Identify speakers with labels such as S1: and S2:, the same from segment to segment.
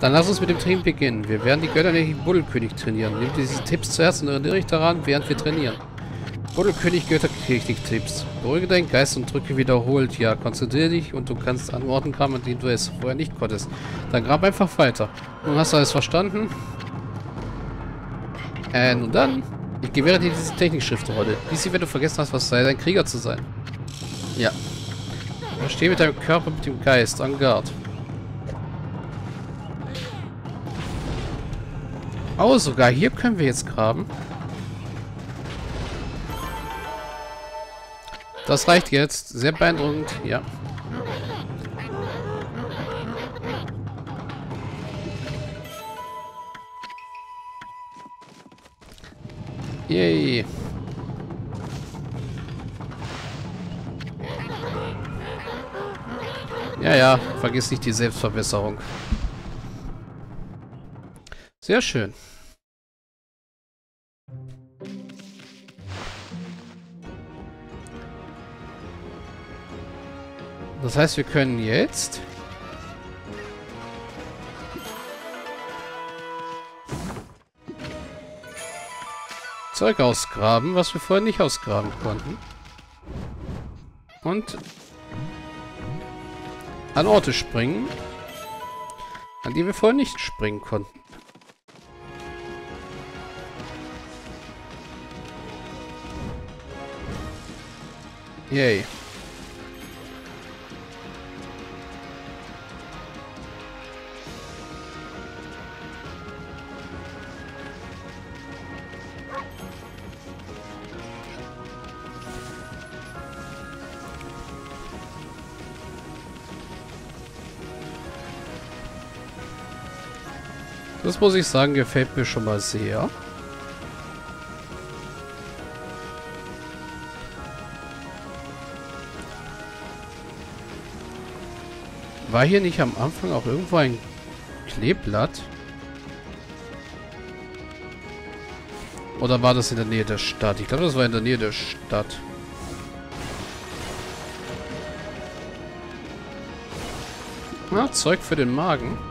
S1: Dann lass uns mit dem Training beginnen. Wir werden die götterlichen Buddelkönig trainieren. Nehmt diese Tipps zuerst und erinnere dich daran, während wir trainieren. Buddelkönig Götterkönig-Tipps. Beruhige deinen Geist und drücke wiederholt. Ja, konzentriere dich und du kannst an Orten graben, an denen du es vorher nicht konntest. Dann grab einfach weiter. Nun hast du alles verstanden? Äh, nun dann. Ich gewähre dir diese Technikschriftrolle. Schließlich, wenn du vergessen hast, was sei, ein Krieger zu sein. Ja. Steh mit deinem Körper, mit dem Geist, an Guard. Oh, sogar hier können wir jetzt graben. Das reicht jetzt. Sehr beeindruckend. Ja. Yay. Ja, ja, vergiss nicht die Selbstverbesserung. Sehr schön. Das heißt, wir können jetzt... Zeug ausgraben, was wir vorher nicht ausgraben konnten. Und an Orte springen, an die wir vorher nicht springen konnten. Yay. Das muss ich sagen, gefällt mir schon mal sehr. War hier nicht am Anfang auch irgendwo ein Kleeblatt? Oder war das in der Nähe der Stadt? Ich glaube, das war in der Nähe der Stadt. Na, Zeug für den Magen.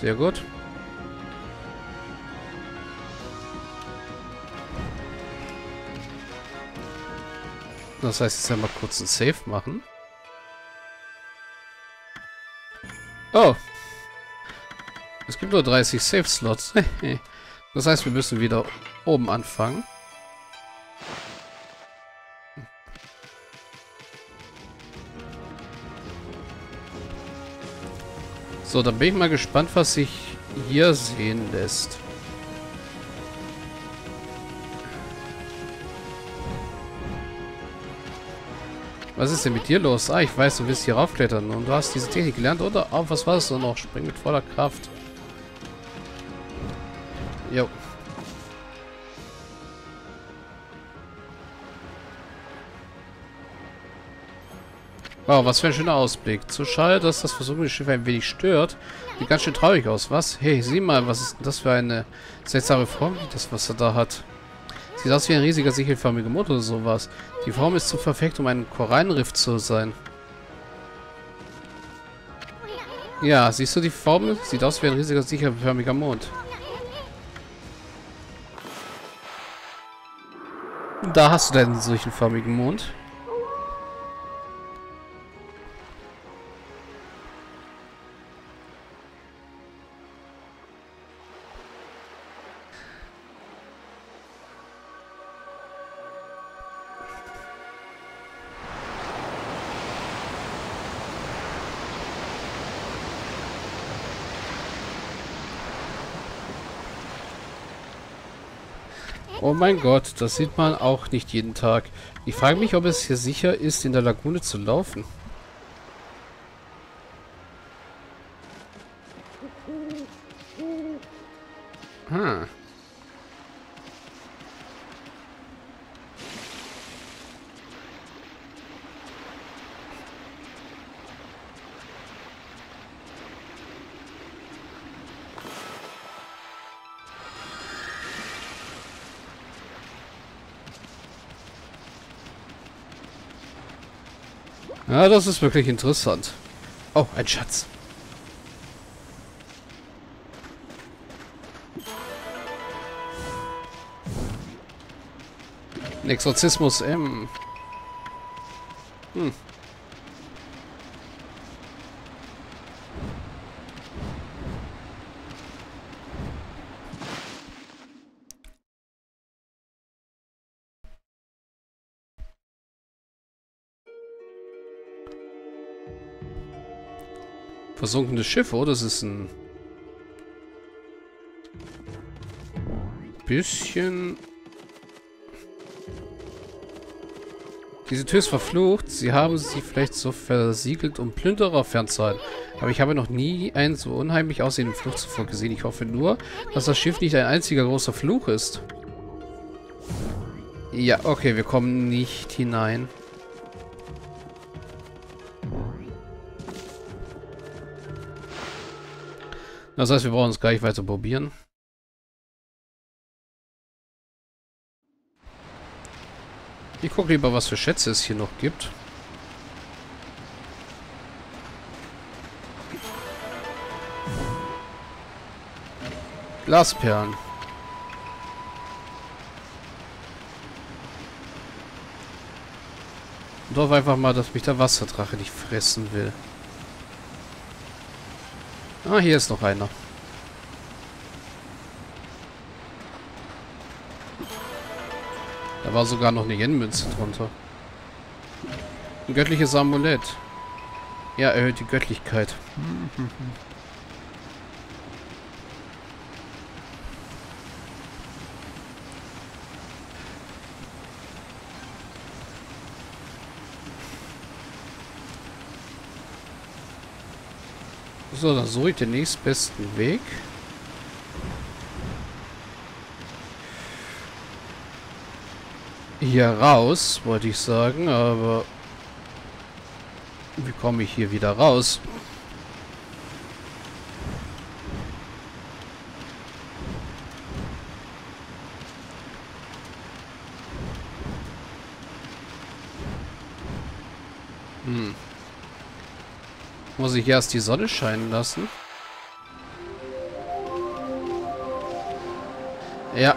S1: Sehr gut. Das heißt, jetzt einmal kurz ein Save machen. Oh. Es gibt nur 30 Save-Slots. das heißt, wir müssen wieder oben anfangen. So, dann bin ich mal gespannt, was sich hier sehen lässt. Was ist denn mit dir los? Ah, ich weiß, du willst hier raufklettern und du hast diese Technik gelernt, oder? Oh, was war das denn noch? Spring mit voller Kraft. Jo. Wow, was für ein schöner Ausblick. Zu schade, dass das versuchende Schiff ein wenig stört. Sieht ganz schön traurig aus, was? Hey, sieh mal, was ist denn das für eine seltsame Form, das was er da hat? Sieht aus wie ein riesiger sichelförmiger Motor oder sowas. Die Form ist zu perfekt, um ein Korallenriff zu sein. Ja, siehst du die Form? Sieht aus wie ein riesiger sichelförmiger Mond. Da hast du deinen solchen förmigen Mond. Mein Gott, das sieht man auch nicht jeden Tag. Ich frage mich, ob es hier sicher ist, in der Lagune zu laufen. Hm. Ja, das ist wirklich interessant. Oh, ein Schatz. Exorzismus M. Hm. Versunkenes Schiff, oder? Das ist ein bisschen... Diese Tür ist verflucht. Sie haben sie vielleicht so versiegelt, um Plünderer fernzuhalten. Aber ich habe noch nie einen so unheimlich aussehenden Fluch zuvor gesehen. Ich hoffe nur, dass das Schiff nicht ein einziger großer Fluch ist. Ja, okay, wir kommen nicht hinein. Das heißt, wir brauchen es gleich weiter probieren. Ich gucke lieber, was für Schätze es hier noch gibt. Glasperlen. Und hoffe einfach mal, dass mich der Wasserdrache nicht fressen will. Ah, hier ist noch einer. Da war sogar noch eine Yen-Münze drunter. Ein göttliches Amulett. Ja, erhöht die Göttlichkeit. So, dann suche ich den nächstbesten Weg. Hier raus, wollte ich sagen, aber... Wie komme ich hier wieder raus? Muss ich erst die Sonne scheinen lassen? Ja.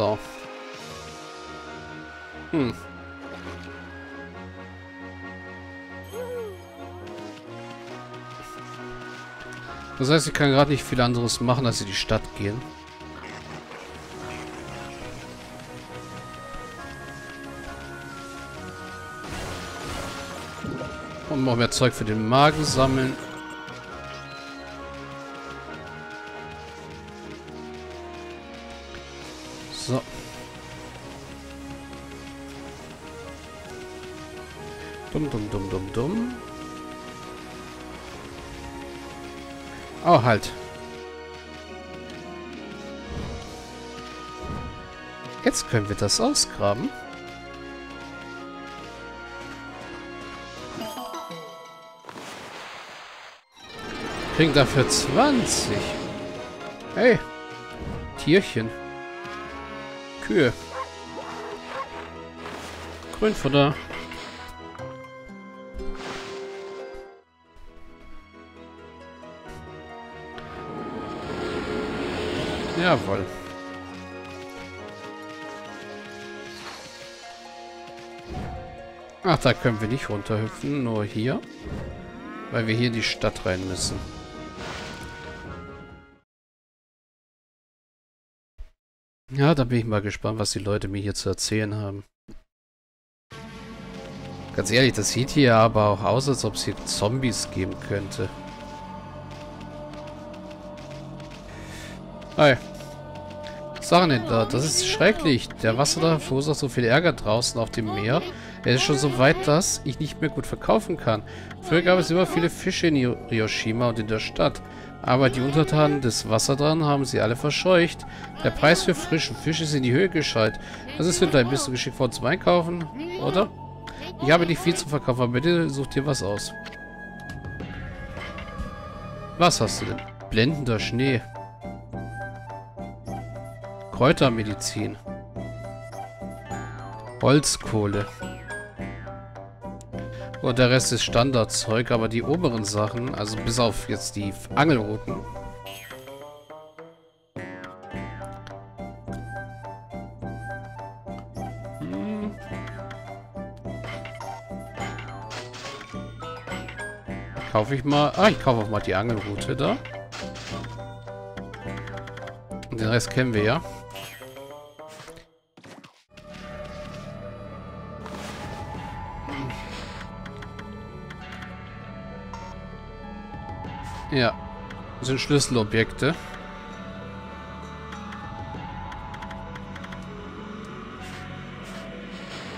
S1: So. Hm. Das heißt, ich kann gerade nicht viel anderes machen, als in die Stadt gehen. Und noch mehr Zeug für den Magen sammeln. Halt. Jetzt können wir das ausgraben. Kriegen dafür 20. Hey. Tierchen. Kühe. Grünfutter. Jawohl. Ach, da können wir nicht runterhüpfen, nur hier. Weil wir hier in die Stadt rein müssen. Ja, da bin ich mal gespannt, was die Leute mir hier zu erzählen haben. Ganz ehrlich, das sieht hier aber auch aus, als ob es hier Zombies geben könnte. Hi. Denn da? Das ist schrecklich. Der Wasser da verursacht so viel Ärger draußen auf dem Meer. Er ist schon so weit, dass ich nicht mehr gut verkaufen kann. Früher gab es immer viele Fische in Hiroshima und in der Stadt. Aber die Untertanen des Wasserdran haben sie alle verscheucht. Der Preis für frischen Fisch ist in die Höhe gescheit. Das ist vielleicht ein bisschen geschickt worden zum Einkaufen, oder? Ich habe nicht viel zu verkaufen, aber bitte such dir was aus. Was hast du denn? Blendender Schnee. Kräutermedizin. Holzkohle. Und der Rest ist Standardzeug, aber die oberen Sachen, also bis auf jetzt die Angelrouten, Kaufe ich mal... Ah, ich kaufe auch mal die Angelroute da. Den Rest kennen wir ja. Ja. Das sind Schlüsselobjekte.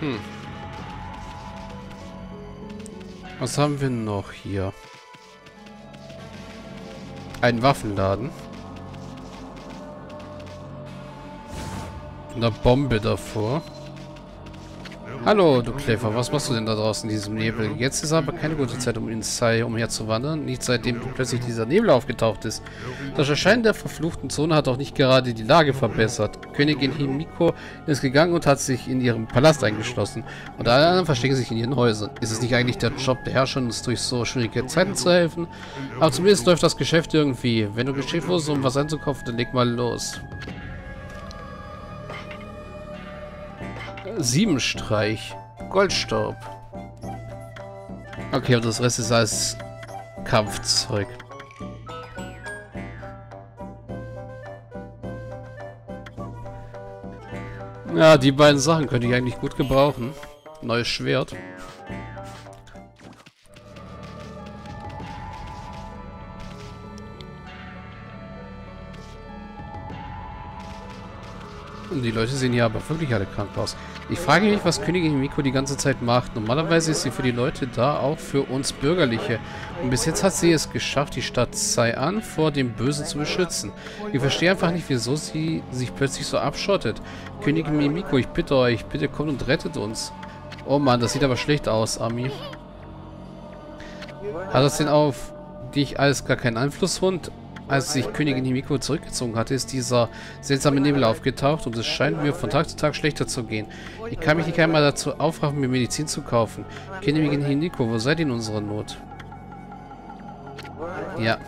S1: Hm. Was haben wir noch hier? Ein Waffenladen. Eine Bombe davor. Hallo, du Kläfer, was machst du denn da draußen in diesem Nebel? Jetzt ist aber keine gute Zeit, um ins Sai umherzuwandern. Nicht seitdem plötzlich dieser Nebel aufgetaucht ist. Das Erscheinen der verfluchten Zone hat auch nicht gerade die Lage verbessert. Königin Himiko ist gegangen und hat sich in ihrem Palast eingeschlossen. Und alle anderen verstecken sich in ihren Häusern. Ist es nicht eigentlich der Job der Herrscher, uns durch so schwierige Zeiten zu helfen? Aber zumindest läuft das Geschäft irgendwie. Wenn du geschickt wurdest, um was einzukaufen, dann leg mal los. Siebenstreich. Goldstaub. Okay, und das Rest ist alles Kampfzeug. Ja, die beiden Sachen könnte ich eigentlich gut gebrauchen. Neues Schwert. Die Leute sehen hier aber wirklich alle krank aus. Ich frage mich, was Königin Miko die ganze Zeit macht. Normalerweise ist sie für die Leute da, auch für uns Bürgerliche. Und bis jetzt hat sie es geschafft, die Stadt Sai'an vor dem Bösen zu beschützen. Ich verstehe einfach nicht, wieso sie sich plötzlich so abschottet. Königin Mimiko, ich bitte euch, bitte kommt und rettet uns. Oh Mann, das sieht aber schlecht aus, Ami. Hat das denn auf dich alles gar keinen Einfluss, Hund? Als sich Königin Himiko zurückgezogen hatte, ist dieser seltsame Nebel aufgetaucht und es scheint mir von Tag zu Tag schlechter zu gehen. Ich kann mich nicht einmal dazu aufraffen, mir Medizin zu kaufen. Königin Himiko, wo seid ihr in unserer Not? Ja.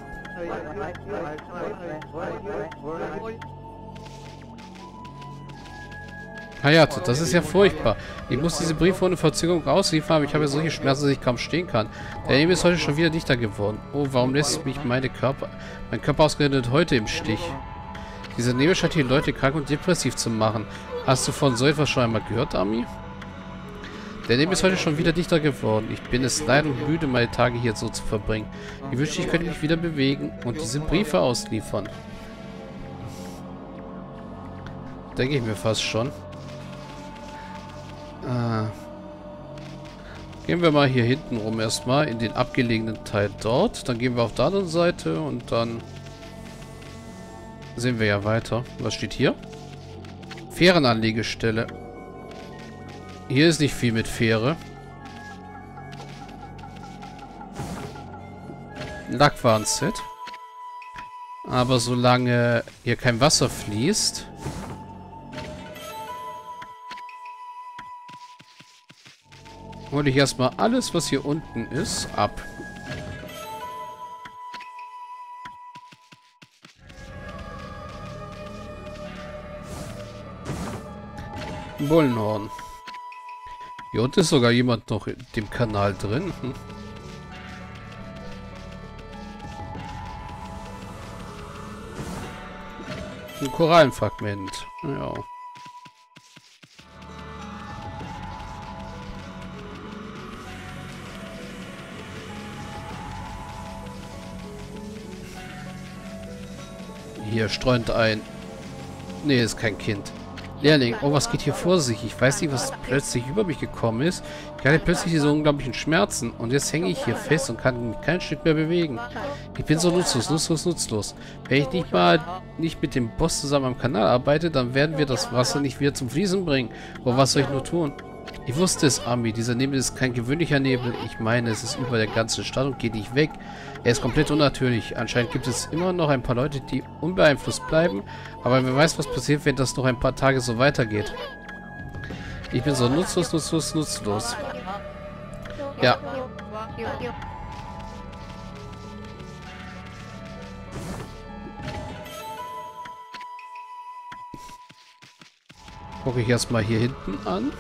S1: Hayate, das ist ja furchtbar. Ich muss diese Briefe ohne Verzögerung ausliefern, aber ich habe ja solche Schmerzen, dass ich kaum stehen kann. Der Nebel ist heute schon wieder dichter geworden. Oh, warum lässt mich meine Körper, mein Körper ausgerechnet heute im Stich? Dieser Nebel scheint die Leute krank und depressiv zu machen. Hast du von so etwas schon einmal gehört, Ami? Der Nebel ist heute schon wieder dichter geworden. Ich bin es leid und müde, meine Tage hier so zu verbringen. Ich wünschte, ich könnte mich wieder bewegen und diese Briefe ausliefern. Denke ich mir fast schon. Äh, gehen wir mal hier hinten rum erstmal in den abgelegenen Teil dort. Dann gehen wir auf der anderen Seite und dann sehen wir ja weiter. Was steht hier? Fährenanlegestelle. Hier ist nicht viel mit Fähre. Lackwaren-Set. Aber solange hier kein Wasser fließt, hole ich erstmal alles, was hier unten ist, ab. Bullenhorn. Hier unten ist sogar jemand noch in dem Kanal drin. Hm. Ein Korallenfragment. Ja. Hier streunt ein... Nee, ist kein Kind. Lehrling, oh, was geht hier vor sich? Ich weiß nicht, was plötzlich über mich gekommen ist. Ich hatte plötzlich diese unglaublichen Schmerzen und jetzt hänge ich hier fest und kann mich kein Stück mehr bewegen. Ich bin so nutzlos, nutzlos, nutzlos. Wenn ich nicht mal nicht mit dem Boss zusammen am Kanal arbeite, dann werden wir das Wasser nicht wieder zum Fließen bringen. Oh, was soll ich nur tun? Ich wusste es, Ami. Dieser Nebel ist kein gewöhnlicher Nebel. Ich meine, es ist über der ganzen Stadt und geht nicht weg. Er ist komplett unnatürlich. Anscheinend gibt es immer noch ein paar Leute, die unbeeinflusst bleiben. Aber wer weiß, was passiert, wenn das noch ein paar Tage so weitergeht. Ich bin so nutzlos, nutzlos, nutzlos. Ja. Gucke ich erstmal hier hinten an.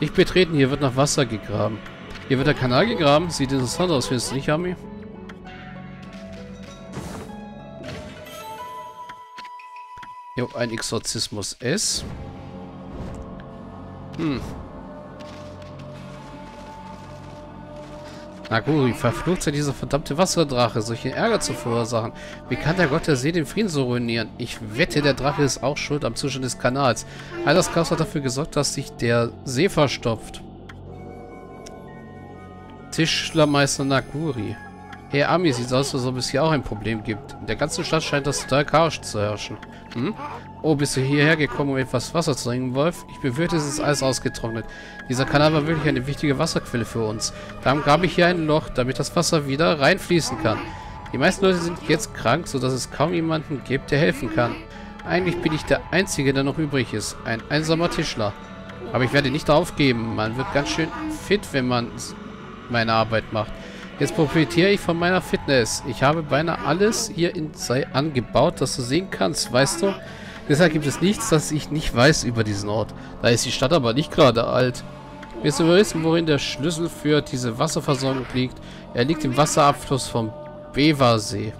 S1: Nicht betreten, hier wird nach Wasser gegraben. Hier wird der Kanal gegraben. Sieht interessant aus, findest du nicht, Ami? Jo, ein Exorzismus S. Hm. Naguri, verflucht sei dieser verdammte Wasserdrache, solchen Ärger zu verursachen. Wie kann der Gott der See den Frieden so ruinieren? Ich wette, der Drache ist auch schuld am Zustand des Kanals. All das Chaos hat dafür gesorgt, dass sich der See verstopft. Tischlermeister Naguri. Hey Ami, sieht aus, als ob es hier auch ein Problem gibt. In der ganzen Stadt scheint das total Chaos zu herrschen. Hm? Oh, bist du hierher gekommen, um etwas Wasser zu trinken, Wolf? Ich befürchte, es ist alles ausgetrocknet. Dieser Kanal war wirklich eine wichtige Wasserquelle für uns. Darum gab ich hier ein Loch, damit das Wasser wieder reinfließen kann. Die meisten Leute sind jetzt krank, sodass es kaum jemanden gibt, der helfen kann. Eigentlich bin ich der Einzige, der noch übrig ist. Ein einsamer Tischler. Aber ich werde nicht aufgeben. Man wird ganz schön fit, wenn man meine Arbeit macht. Jetzt profitiere ich von meiner Fitness. Ich habe beinahe alles hier in Sei angebaut, das du sehen kannst, weißt du? Deshalb gibt es nichts, das ich nicht weiß über diesen Ort. Da ist die Stadt aber nicht gerade alt. Willst du wissen, worin der Schlüssel für diese Wasserversorgung liegt? Er liegt im Wasserabfluss vom Beversee.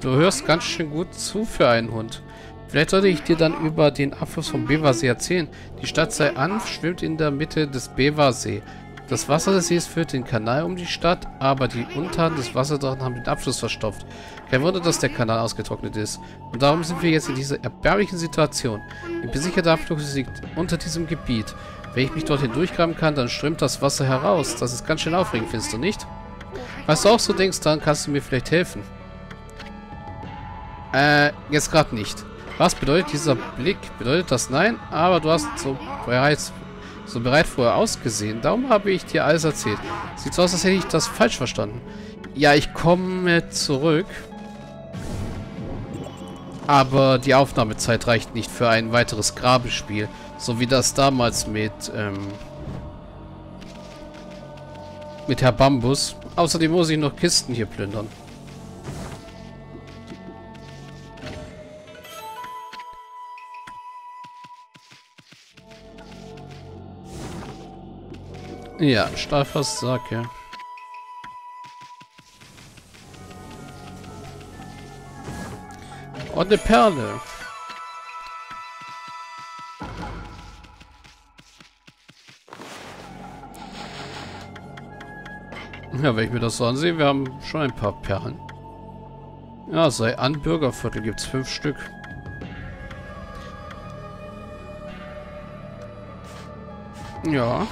S1: Du hörst ganz schön gut zu für einen Hund. Vielleicht sollte ich dir dann über den Abfluss vom Beversee erzählen. Die Stadt Sei An schwimmt in der Mitte des Beversee. Das Wasser des Sees führt den Kanal um die Stadt, aber die Unteren des Wasserdrachen haben den Abfluss verstopft. Kein Wunder, dass der Kanal ausgetrocknet ist. Und darum sind wir jetzt in dieser erbärmlichen Situation. Die besicherte Abfluss liegt unter diesem Gebiet. Wenn ich mich dorthin durchgraben kann, dann strömt das Wasser heraus. Das ist ganz schön aufregend, findest du nicht? Was du auch so denkst, dann kannst du mir vielleicht helfen. Äh, jetzt gerade nicht. Was bedeutet dieser Blick? Bedeutet das nein? Aber du hast so bereits so bereit vorher ausgesehen. Darum habe ich dir alles erzählt. Sieht so aus, als hätte ich das falsch verstanden. Ja, ich komme zurück. Aber die Aufnahmezeit reicht nicht für ein weiteres Grabespiel. So wie das damals mit, ähm, mit Herr Bambus. Außerdem muss ich noch Kisten hier plündern. Ja, Stahlfass, sag ja. Und eine Perle. Ja, wenn ich mir das so ansehe, wir haben schon ein paar Perlen. Ja, sei an Bürgerviertel gibt es fünf Stück. Ja.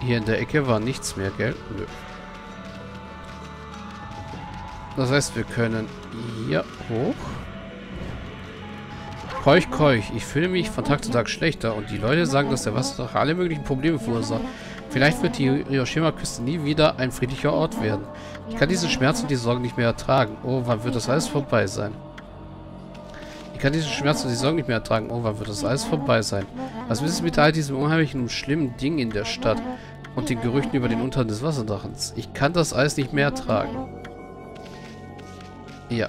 S1: Hier in der Ecke war nichts mehr, gell? Nö. Das heißt, wir können hier hoch. Keuch, keuch. Ich fühle mich von Tag zu Tag schlechter und die Leute sagen, dass der Wasserdrache alle möglichen Probleme verursacht. Vielleicht wird die Hiroshima-Küste nie wieder ein friedlicher Ort werden. Ich kann diesen Schmerz und die Sorgen nicht mehr ertragen. Oh, wann wird das alles vorbei sein? Ich kann diesen Schmerz und die Sorgen nicht mehr ertragen. Oh, wann wird das alles vorbei sein? Was ist mit all diesem unheimlichen und schlimmen Ding in der Stadt? Und den Gerüchten über den Unterhang des Wasserdrachens. Ich kann das alles nicht mehr ertragen. Ja.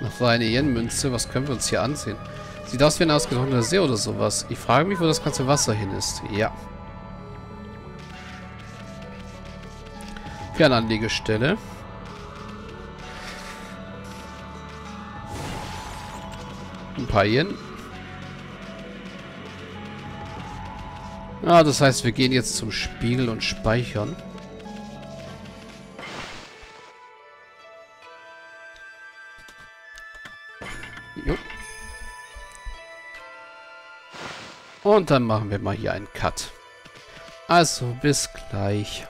S1: Noch war eine Yen-Münze. Was können wir uns hier ansehen? Sieht aus wie ein ausgetrockneter See oder sowas. Ich frage mich, wo das ganze Wasser hin ist. Ja. Fernanlegestelle. Ein Paien. Ah, das heißt, wir gehen jetzt zum Spiegel und speichern. Jo. Und dann machen wir mal hier einen Cut. Also, bis gleich.